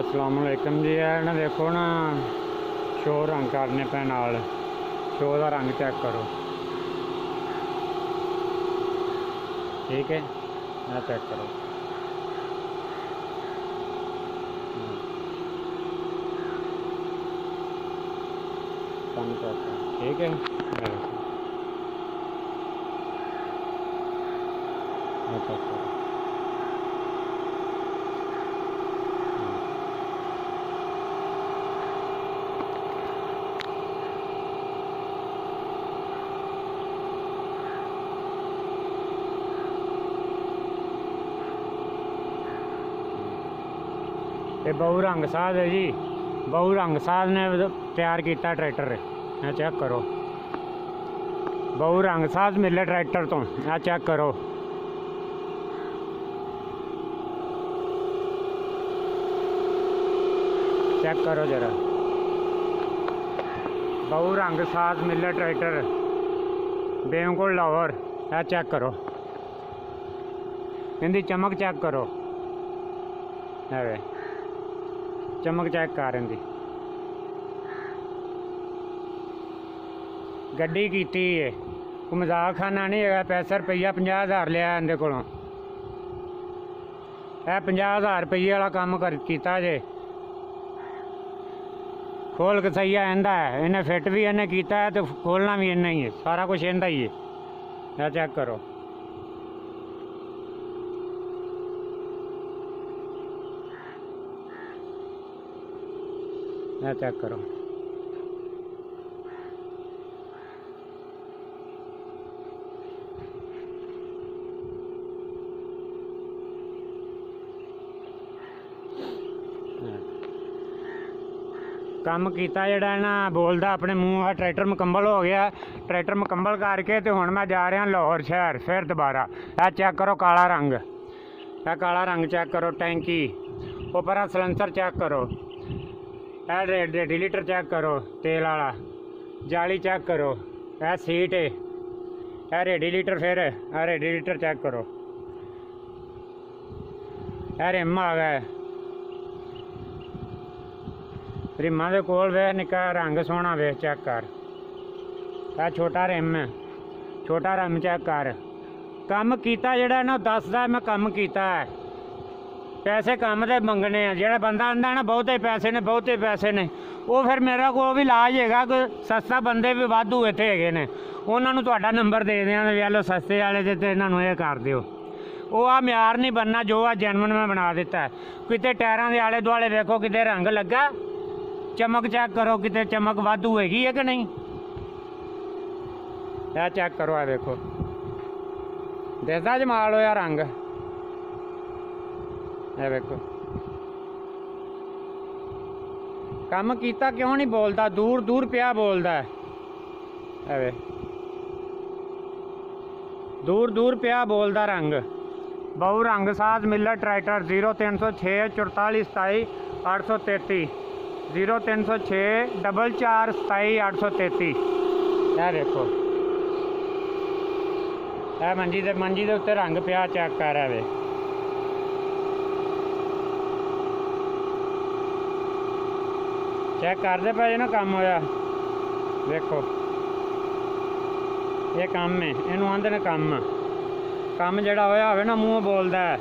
ਅਸਲਾਮੁਅਲੈਕਮ ਜੀ ਇਹ ਨਾ ਦੇਖੋ ਨਾ ਸ਼ੋ ਰੰਗ ਕਰਨੇ ਪੈ ਨਾਲ ਸ਼ੋ ਦਾ ਰੰਗ ਚੈੱਕ ਕਰੋ ਠੀਕ ਹੈ ਇਹ ਚੈੱਕ ਕਰੋ ਕੰਮ ਚੈੱਕ ਕਰੋ ਠੀਕ ਹੈ ਇਹ ਦੇਖੋ। ਇਹ ਚੈੱਕ ਕਰੋ ਇਹ ਬਹੁ ਰੰਗ ਸਾਧ ਹੈ ਜੀ ਬਹੁ ਰੰਗ ਸਾਧ ਨੇ ਵਧ- ਤਿਆਰ ਕੀਤਾ ਟਰੈਕਟਰ ਇਹ ਚੈੱਕ ਕਰੋ ਬਹੁ ਰੰਗ ਸਾਧ ਮਿਲੇ ਟਰੈਕਟਰ ਤੋਂ ਇਹ ਚੈੱਕ ਕਰੋ ਚੈੱਕ ਕਰੋ ਜਰਾ ਬਹੁ ਰੰਗ ਸਾਧ ਮਿਲੇ ਟਰੈਕਟਰ ਬੇਮਕੋਲ ਲਾਵਰ ਇਹ ਚੈੱਕ ਕਰੋ ਇਹਦੀ ਚਮਕ ਚੈੱਕ ਕਰੋ ਐਵੇਂ ਚਮਕ ਚੈੱਕ ਕਰ ਇਹਦੀ ਗੱਡੀ ਕੀਤੀ ਏ। ਕੋਈ ਮਜ਼ਾਕ ਖਾਨਾ ਨਹੀਂ ਹੈਗਾ, ਪੈਸਾ ਰੁਪਈਆ 50000 ਲਿਆ ਇਹਦੇ ਕੋਲੋਂ। ਇਹ 50000 ਰੁਪਈਏ ਵਾਲਾ ਕੰਮ ਕਰ ਕੀਤਾ ਜੇ। ਖੋਲ ਕੇ ਸਹੀਆ ਇਹਦਾ ਹੈ। ਇਹਨੇ ਫਿੱਟ ਵੀ ਇਹਨੇ ਕੀਤਾ ਹੈ ਤੇ ਖੋਲਣਾ ਵੀ ਇਹਨੇ ਹੀ ਹੈ। ਸਾਰਾ ਕੁਝ ਇਹਦਾ ਹੀ ਹੈ। ਇਹ ਚੈੱਕ ਕਰੋ। ਇਹ ਚੈੱਕ ਕਰੋ ਕੰਮ ਕੀਤਾ ਜਿਹੜਾ ਨਾ ਬੋਲਦਾ ਆਪਣੇ ਮੂੰਹ ਆ ਟਰੈਕਟਰ ਮੁਕੰਮਲ ਹੋ ਗਿਆ ਟਰੈਕਟਰ ਮੁਕੰਮਲ ਕਰਕੇ ਤੇ ਹੁਣ ਮੈਂ ਜਾ ਰਿਹਾ ਲਾਹੌਰ ਸ਼ਹਿਰ ਫਿਰ ਦੁਬਾਰਾ ਇਹ ਚੈੱਕ ਕਰੋ ਕਾਲਾ ਰੰਗ ਇਹ ਕਾਲਾ ਰੰਗ ਚੈੱਕ ਕਰੋ ਟੈਂਕੀ ਉੱਪਰ ਸਲੈਂਸਰ ਚੈੱਕ ਕਰੋ ਇਹ ਰੇਡੀ ਲੀਟਰ ਚੈੱਕ ਕਰੋ, ਤੇਲ ਵਾਲਾ। ਜਾਲੀ ਚੈੱਕ ਕਰੋ ਇਹ ਸੀਟ ਏ। ਇਹ ਰੇਡੀ ਲੀਟਰ ਫਿਰ ਇਹ ਰੇਡੀ ਲੀਟਰ ਚੈੱਕ ਕਰੋ। ਇਹ ਰਿਮ ਆ ਗਿਆ। ਰਿਮਾਂ ਦੇ ਕੋਲ ਵੇਖ, ਨਿੱਕਾ ਰੰਗ ਸੋਹਣਾ ਵੇਖ, ਚੈੱਕ ਕਰ। ਇਹ ਛੋਟਾ ਰਿਮ ਹੈ ਛੋਟਾ ਰਿਮ ਚੈੱਕ ਕਰ। ਕੰਮ ਕੀਤਾ ਜਿਹੜਾ ਨਾ, ਉਹ ਦੱਸਦਾ ਮੈਂ ਕੰਮ ਕੀਤਾ ਹੈ। ਪੈਸੇ ਕੰਮ ਦੇ ਮੰਗਣੇ ਆ। ਜਿਹੜਾ ਬੰਦਾ ਆਂਦਾ ਨਾ, ਬਹੁਤੇ ਪੈਸੇ ਨੇ, ਬਹੁਤੇ ਪੈਸੇ ਨੇ। ਉਹ ਫਿਰ ਮੇਰਾ ਕੋਲ ਵੀ ਇਲਾਜ ਹੈਗਾ ਕਿ ਸਸਤਾ ਬੰਦੇ ਵੀ ਵਾਧੂ ਇੱਥੇ ਹੈਗੇ ਨੇ। ਉਹਨਾਂ ਨੂੰ ਤੁਹਾਡਾ ਨੰਬਰ ਦੇ ਦਿਆਂਗੇ ਵੇਖ ਲਓ ਸਸਤੇ ਵਾਲੇ ਦੇ ਤੇ ਇਹਨਾਂ ਨੂੰ ਇਹ ਕਰ ਦਿਓ। ਉਹ ਆ ਮਿਆਰ ਨਹੀਂ ਬੰਨਾ ਜੋ ਆ ਜੈਨੂਨ ਮੈਂ ਬਣਾ ਦਿੱਤਾ। ਕਿਤੇ ਟਾਇਰਾਂ ਦੇ ਆਲੇ ਦੁਆਲੇ ਵੇਖੋ ਕਿਤੇ ਰੰਗ ਲੱਗਾ। ਚਮਕ ਚੈੱਕ ਕਰੋ ਕਿਤੇ ਚਮਕ ਵਾਧੂ ਹੈਗੀ ਹੈ ਕਿ ਨਹੀਂ। ਇਹ ਚੈੱਕ ਕਰੋ ਆ ਵੇਖੋ। ਦੇਖਦਾ ਜਮਾਲ ਹੋਇਆ ਰੰਗ। ਇਹ ਵੇਖੋ ਕੰਮ ਕੀਤਾ ਕਿਉਂ ਨਹੀਂ ਬੋਲਦਾ ਦੂਰ ਦੂਰ ਪਿਆ ਬੋਲਦਾ ਹੈ ਇਹ ਵੇ ਦੂਰ ਦੂਰ ਪਿਆ ਬੋਲਦਾ ਰੰਗ ਬਹੁ ਰੰਗ ਸਾਜ਼ ਮਿਲਰ ਟਰੈਕਟਰ 0306 44 27 833 0306 ਡਬਲ 4 27 833 ਇਹ ਦੇਖੋ ਇਹ ਮੰਜੀ ਦੇ ਮੰਜੀ ਦੇ ਉੱਤੇ ਰੰਗ ਪਿਆ ਚੈੱਕ ਕਰ ਰਿਹਾ ਚੈੱਕ ਕਰਦੇ ਭਾਜੀ ਨਾ ਕੰਮ ਹੋਇਆ। ਵੇਖੋ। ਇਹ ਕੰਮ ਹੈ ਇਹਨੂੰ ਆਂਦੇ ਨੇ ਕੰਮ। ਕੰਮ ਜਿਹੜਾ ਹੋਇਆ ਹੋਵੇ ਨਾ, ਮੂੰਹ ਬੋਲਦਾ ਹੈ।